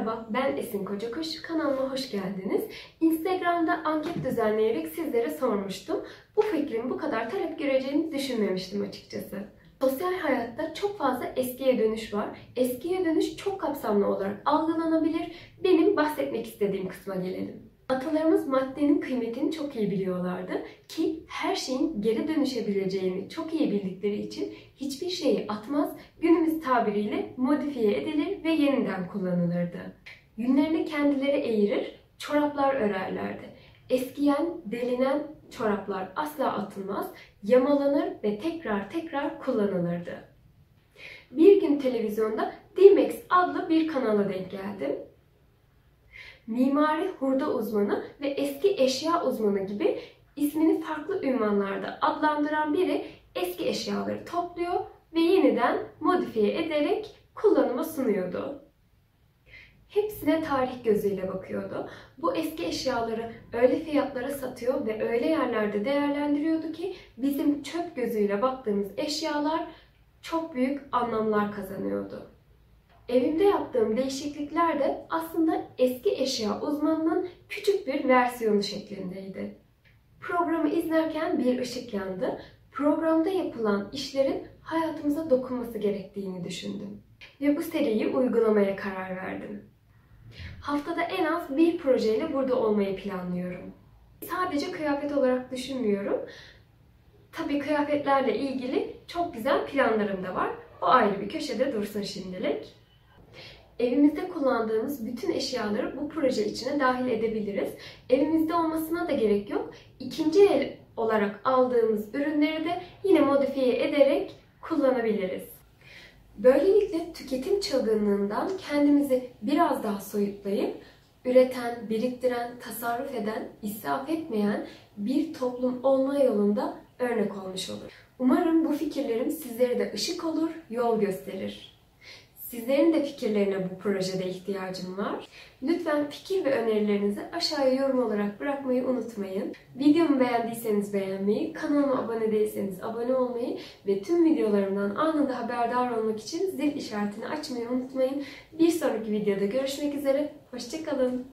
Merhaba, ben Esin Kocakuş. Kanalıma hoş geldiniz. Instagram'da anket düzenleyerek sizlere sormuştum. Bu fikrin bu kadar talep göreceğini düşünmemiştim açıkçası. Sosyal hayatta çok fazla eskiye dönüş var. Eskiye dönüş çok kapsamlı olarak algılanabilir. Benim bahsetmek istediğim kısma gelelim. Atalarımız maddenin kıymetini çok iyi biliyorlardı ki her şeyin geri dönüşebileceğini çok iyi bildikleri için hiçbir şeyi atmaz, günümüz tabiriyle modifiye edilir ve yeniden kullanılırdı. Yünlerini kendileri eğirir, çoraplar örerlerdi. Eskiyen, delinen çoraplar asla atılmaz, yamalanır ve tekrar tekrar kullanılırdı. Bir gün televizyonda D-Max adlı bir kanala denk geldim mimari hurda uzmanı ve eski eşya uzmanı gibi ismini farklı ünvanlarda adlandıran biri eski eşyaları topluyor ve yeniden modifiye ederek kullanıma sunuyordu. Hepsine tarih gözüyle bakıyordu. Bu eski eşyaları öyle fiyatlara satıyor ve öyle yerlerde değerlendiriyordu ki bizim çöp gözüyle baktığımız eşyalar çok büyük anlamlar kazanıyordu. Evimde yaptığım değişiklikler de aslında eski eşya uzmanının küçük bir versiyonu şeklindeydi. Programı izlerken bir ışık yandı. Programda yapılan işlerin hayatımıza dokunması gerektiğini düşündüm. Ve bu seriyi uygulamaya karar verdim. Haftada en az bir projeyle burada olmayı planlıyorum. Sadece kıyafet olarak düşünmüyorum. Tabii kıyafetlerle ilgili çok güzel planlarım da var. O ayrı bir köşede dursun şimdilik. Evimizde kullandığımız bütün eşyaları bu proje içine dahil edebiliriz. Evimizde olmasına da gerek yok. İkinci el olarak aldığımız ürünleri de yine modifiye ederek kullanabiliriz. Böylelikle tüketim çılgınlığından kendimizi biraz daha soyutlayıp üreten, biriktiren, tasarruf eden, israf etmeyen bir toplum olma yolunda örnek olmuş olur. Umarım bu fikirlerim sizlere de ışık olur, yol gösterir. Sizlerin de fikirlerine bu projede ihtiyacım var. Lütfen fikir ve önerilerinizi aşağıya yorum olarak bırakmayı unutmayın. Videomu beğendiyseniz beğenmeyi, kanalıma abone değilseniz abone olmayı ve tüm videolarımdan anında haberdar olmak için zil işaretini açmayı unutmayın. Bir sonraki videoda görüşmek üzere. Hoşçakalın.